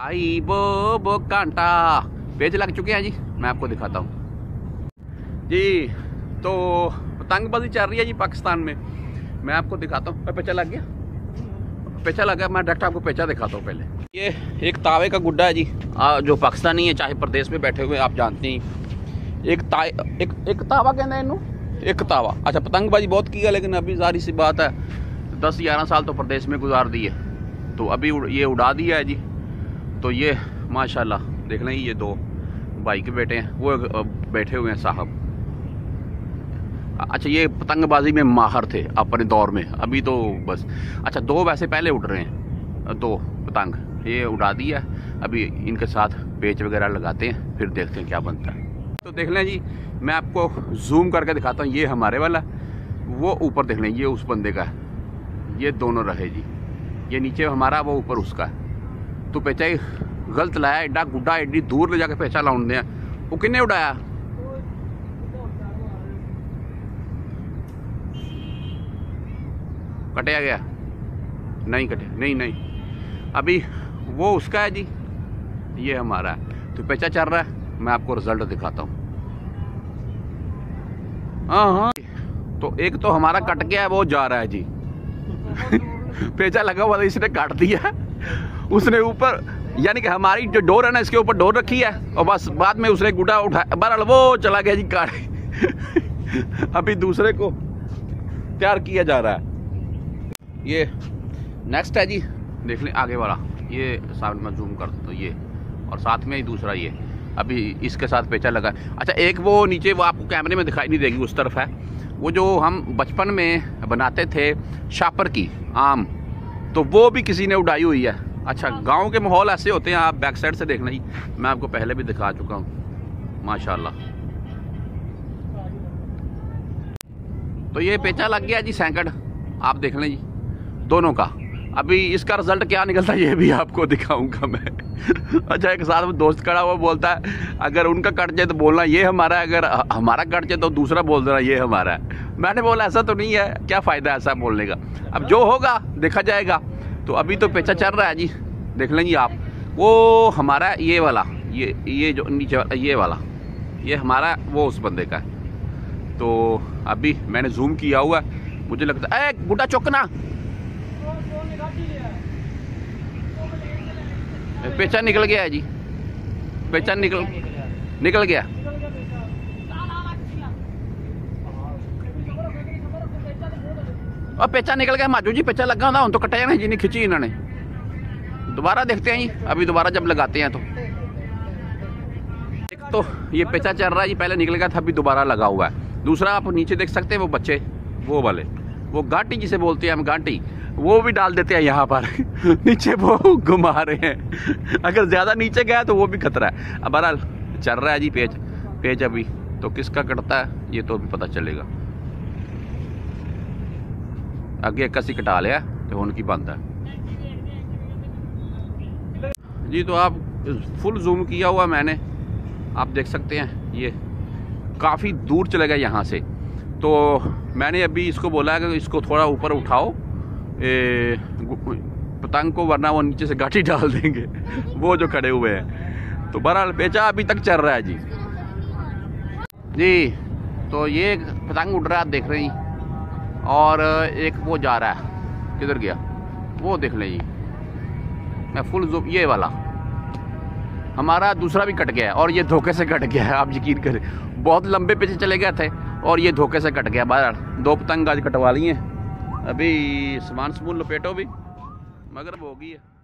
आई बो बो कांटा। पेज लग चुके हैं जी मैं आपको दिखाता हूँ। जी तो पतंगबाजी चल रही है जी पाकिस्तान में। मैं आपको दिखाता हूँ। पेचा लग गया? पेचा लग गया मैं डायरेक्ट आपको पेचा दिखाता हूँ पहले। ये एक तावे का गुड्डा है जी। आ, जो पाकिस्तानी है चाहे प्रदेश में बैठे हुए आप जानते हैं। एक ता एक एक तावा कहना है इनू एक तावा। अच्छा पतंगबाजी बहुत की है लेकिन अभी जारी सी बात है दस ग्यारह साल तो प्रदेश में गुजार दी है। तो अभी ये उड़ा दिया है जी। तो ये, माशाल्लाह, देख लें ये दो भाई के हैं। वो बैठे हुए हैं साहब। अच्छा ये पतंगबाजी में माहर थे अपने दौर में। अभी तो बस। अच्छा दो वैसे पहले उड़ रहे हैं। दो पतंग। ये उड़ा दिया अभी इनके साथ पेच वगैरह लगाते हैं, फिर देखते हैं क्या बनता है। तो देख लें जी, मैं आपको जूम करके दिखाता हूँ। ये हमारे वाला। वो ऊपर देख लें, ये उस बंदे का है। ये दोनों रहे जी। ये नीचे हमारा, वो ऊपर उसका है। तो पेचा ही गलत लाया एडा गुड्डा एडी दूर ले जाके पेचा लाउन दिया वो किन्ने उड़ाया कटिया गया नहीं कटे नहीं नहीं अभी वो उसका है जी ये हमारा है तो पेचा चल रहा है मैं आपको रिज़ल्ट दिखाता हूँ हाँ हाँ तो एक तो हमारा कट गया है वो जा रहा है जी पेचा लगा हुआ इसने काट दिया उसने ऊपर, यानी कि हमारी जो डोर है ना, इसके ऊपर डोर रखी है, और बस बाद में उसने गुटा उठाया बहरहाल वो चला गया जी काट। अभी दूसरे को तैयार किया जा रहा है। ये नेक्स्ट है जी, देख लें आगे वाला। ये सामने में जूम कर तो ये, और साथ में ही दूसरा ये। अभी इसके साथ पेचा लगा। अच्छा एक वो नीचे वो आपको कैमरे में दिखाई नहीं देगी, उस तरफ़ है। वो जो हम बचपन में बनाते थे, शापर की, आम तो वो भी किसी ने उड़ाई हुई है। अच्छा गाँव के माहौल ऐसे होते हैं, आप बैक साइड से देखना लें मैं आपको पहले भी दिखा चुका हूँ। माशाल्लाह। तो ये पेचा लग गया जी, सैकड़। आप देख लें जी, दोनों का। अभी इसका रिज़ल्ट क्या निकलता है ये भी आपको दिखाऊँगा मैं। अच्छा एक साथ में दोस्त खड़ा हुआ बोलता है, अगर उनका कट जाए तो बोलना, ये हमारा है, अगर हमारा कट जाए तो दूसरा बोल देना, ये हमारा है। मैंने बोला, ऐसा तो नहीं है, क्या फ़ायदा ऐसा बोलने का? अब जो होगा, देखा जाएगा। तो अभी तो पेचा चल रहा है जी। देख लेंगे आप। वो हमारा ये वाला, ये ये जो नीचे वाला, ये वाला, ये हमारा, वो उस बंदे का है। तो अभी मैंने जूम किया हुआ है। मुझे लगता है गुड्डा चौकना पेचा निकल गया है जी। पेचा निकल निकल गया। और पेचा निकल गया माजू जी पेचा लगा था तो कटाया नहीं जी नहीं खिंची इन्होंने दोबारा देखते हैं जी अभी दोबारा जब लगाते हैं तो एक तो ये पेचा चल रहा है जी पहले निकल गया था अभी दोबारा लगा हुआ है दूसरा आप नीचे देख सकते हैं वो बच्चे वो वाले वो गांटी जिसे बोलते हैं हम गांटी वो भी डाल देते हैं यहाँ पर नीचे वो घुमा रहे हैं अगर ज़्यादा नीचे गया तो वो भी खतरा है अब बहरहाल चल रहा है जी पेज पेज अभी तो किसका कटता है ये तो अभी पता चलेगा ਅੱਗੇ ਇੱਕ ਅਸੀਂ ਕਟਾ ਲਿਆ ਤੇ ਹੁਣ ਕੀ बनता है जी तो आप फुल जूम किया हुआ मैंने आप देख सकते हैं ये काफ़ी दूर चलेगा यहाँ से तो मैंने अभी इसको बोला है कि इसको थोड़ा ऊपर उठाओ ए, पतंग को वरना वो नीचे से गाठी डाल देंगे वो जो खड़े हुए हैं तो बहरहाल बेचा अभी तक चल रहा है जी जी तो ये पतंग उड़ रहा है आप देख रहे हैं और एक वो जा रहा है। किधर गया? वो देख लें जी मैं फुल जो ये वाला। हमारा दूसरा भी कट गया है, और ये धोखे से कट गया है, आप यकीन करें। बहुत लंबे पीछे चले गए थे, और ये धोखे से कट गया। बाहर दो पतंग आज कटवा लिए अभी सामान समून लपेटो भी मगर वो होगी। है